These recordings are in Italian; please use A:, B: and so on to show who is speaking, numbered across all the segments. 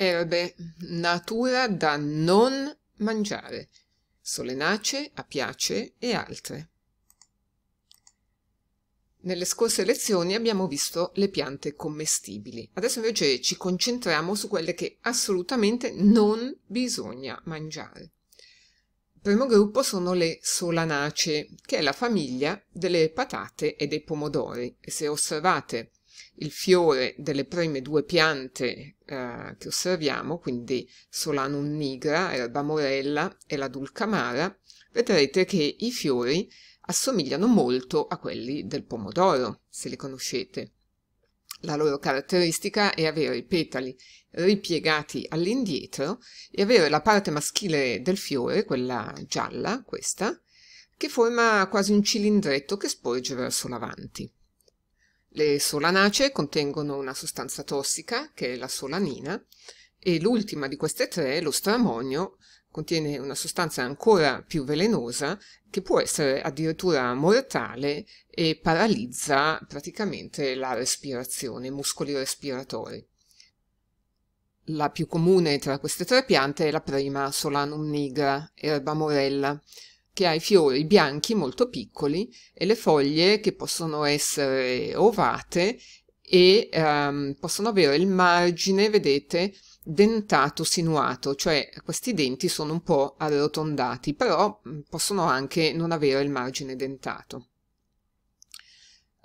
A: Erbe, natura da non mangiare, solenacee, apiacee e altre. Nelle scorse lezioni abbiamo visto le piante commestibili. Adesso invece ci concentriamo su quelle che assolutamente non bisogna mangiare. Il primo gruppo sono le solanacee, che è la famiglia delle patate e dei pomodori. E se osservate il fiore delle prime due piante eh, che osserviamo, quindi Solanum nigra, Erba morella e la dulcamara, vedrete che i fiori assomigliano molto a quelli del pomodoro, se li conoscete. La loro caratteristica è avere i petali ripiegati all'indietro e avere la parte maschile del fiore, quella gialla, questa, che forma quasi un cilindretto che sporge verso l'avanti. Le solanacee contengono una sostanza tossica, che è la solanina, e l'ultima di queste tre, lo stramonio, contiene una sostanza ancora più velenosa che può essere addirittura mortale e paralizza praticamente la respirazione, i muscoli respiratori. La più comune tra queste tre piante è la prima, Solanum nigra, erba morella, che ha i fiori bianchi molto piccoli e le foglie che possono essere ovate e um, possono avere il margine, vedete, dentato sinuato, cioè questi denti sono un po' arrotondati, però possono anche non avere il margine dentato.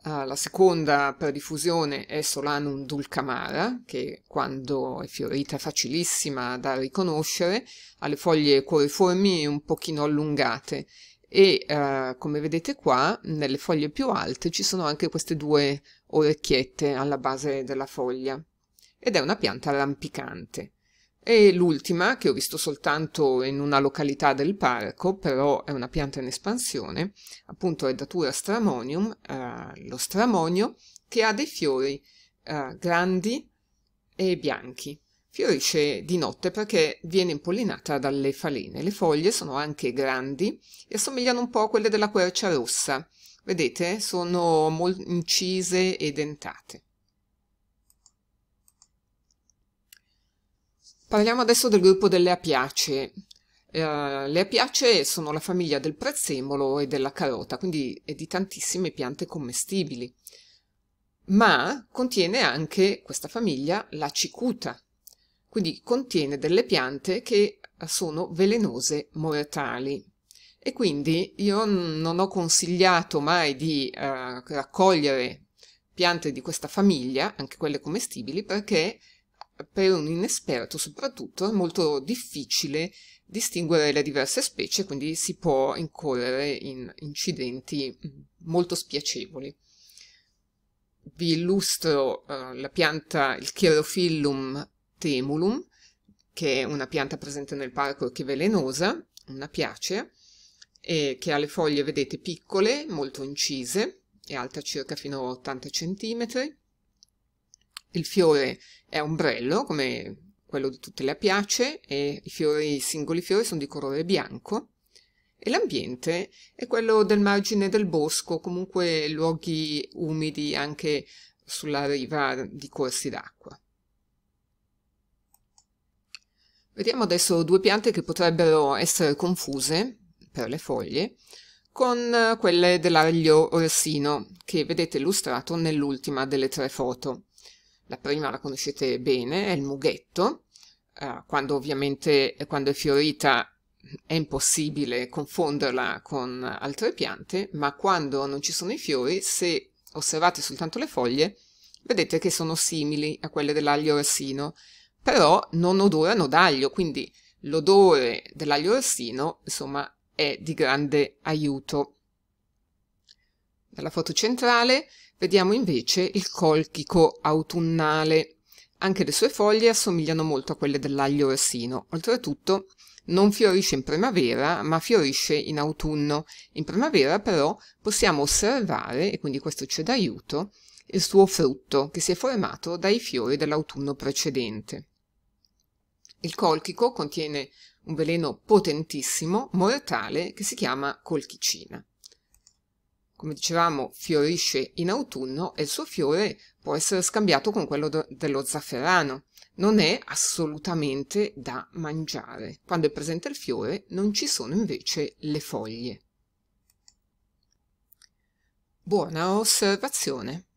A: Uh, la seconda per diffusione è Solanum dulcamara, che quando è fiorita è facilissima da riconoscere, ha le foglie coriformi un pochino allungate e uh, come vedete qua nelle foglie più alte ci sono anche queste due orecchiette alla base della foglia ed è una pianta rampicante. E l'ultima, che ho visto soltanto in una località del parco, però è una pianta in espansione, appunto è Datura stramonium, eh, lo stramonio, che ha dei fiori eh, grandi e bianchi. Fiorisce di notte perché viene impollinata dalle faline. Le foglie sono anche grandi e assomigliano un po' a quelle della quercia rossa. Vedete? Sono incise e dentate. Parliamo adesso del gruppo delle apiacee. Uh, le apiacee sono la famiglia del prezzemolo e della carota, quindi è di tantissime piante commestibili. Ma contiene anche questa famiglia la cicuta, quindi contiene delle piante che sono velenose mortali. E quindi io non ho consigliato mai di uh, raccogliere piante di questa famiglia, anche quelle commestibili, perché per un inesperto soprattutto è molto difficile distinguere le diverse specie, quindi si può incorrere in incidenti mm, molto spiacevoli. Vi illustro uh, la pianta, il Chierophyllum temulum, che è una pianta presente nel parco che è velenosa, una piacea, e che ha le foglie, vedete, piccole, molto incise, è alta circa fino a 80 cm, il fiore è ombrello, come quello di tutte le apiacee, e i, fiori, i singoli fiori sono di colore bianco. E l'ambiente è quello del margine del bosco, comunque luoghi umidi anche sulla riva di corsi d'acqua. Vediamo adesso due piante che potrebbero essere confuse per le foglie con quelle dell'aglio orsino che vedete illustrato nell'ultima delle tre foto. La prima la conoscete bene, è il mughetto, eh, quando ovviamente quando è fiorita è impossibile confonderla con altre piante, ma quando non ci sono i fiori, se osservate soltanto le foglie, vedete che sono simili a quelle dell'aglio orsino, però non odorano d'aglio, quindi l'odore dell'aglio orsino, insomma, è di grande aiuto. Nella foto centrale Vediamo invece il colchico autunnale. Anche le sue foglie assomigliano molto a quelle dell'aglio orsino. Oltretutto non fiorisce in primavera, ma fiorisce in autunno. In primavera però possiamo osservare, e quindi questo ci dà aiuto, il suo frutto che si è formato dai fiori dell'autunno precedente. Il colchico contiene un veleno potentissimo, mortale, che si chiama colchicina come dicevamo, fiorisce in autunno e il suo fiore può essere scambiato con quello dello zafferano. Non è assolutamente da mangiare. Quando è presente il fiore non ci sono invece le foglie. Buona osservazione.